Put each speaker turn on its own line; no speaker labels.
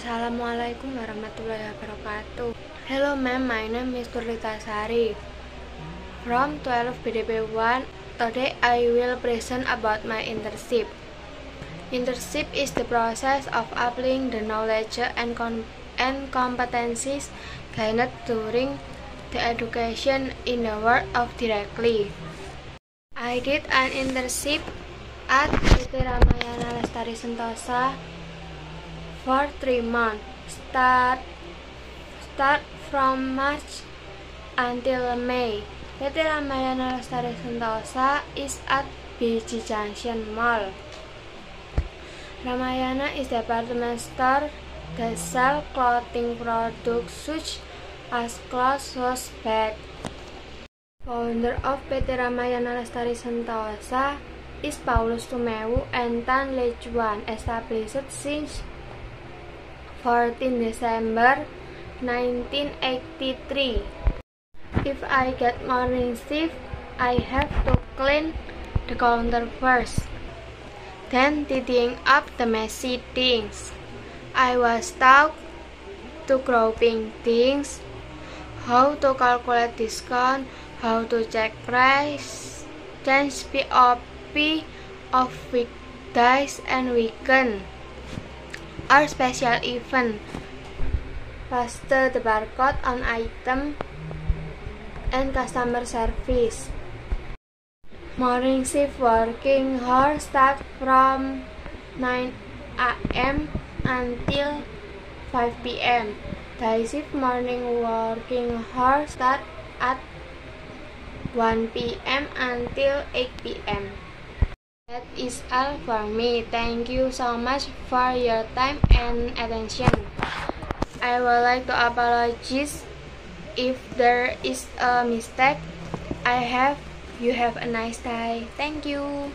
Assalamualaikum warahmatullahi wabarakatuh. Hello ma'am, my name is Turlita Sari. From 12 BDP 1, today I will present about my internship. Internship is the process of applying the knowledge and, and competencies gained during the education in the world of directly. I did an internship at PT Ramayana Lestari Sentosa for three months. Start start from March until May. PT Ramayana Lestari Sentosa is at BG Junction Mall. Ramayana is department store that sell clothing products such as clothes, shoes, bag. Founder of PT Ramayana Lestari Sentosa is Paulus Tumewu and Tan Lechuan, established since 14 December 1983. If I get morning shift, I have to clean the counter first, then tidying up the messy things. I was taught to grouping things, how to calculate discount, how to check price, change POP of weekdays and weekend. Our special event. Paste the barcode on item and customer service. Morning shift working hours start from 9 a.m. until 5 p.m. Day shift morning working hours start at 1 p.m. until 8 p.m. That is all for me. Thank you so much for your time and attention. I would like to apologize if there is a mistake. I have you have a nice day. Thank you.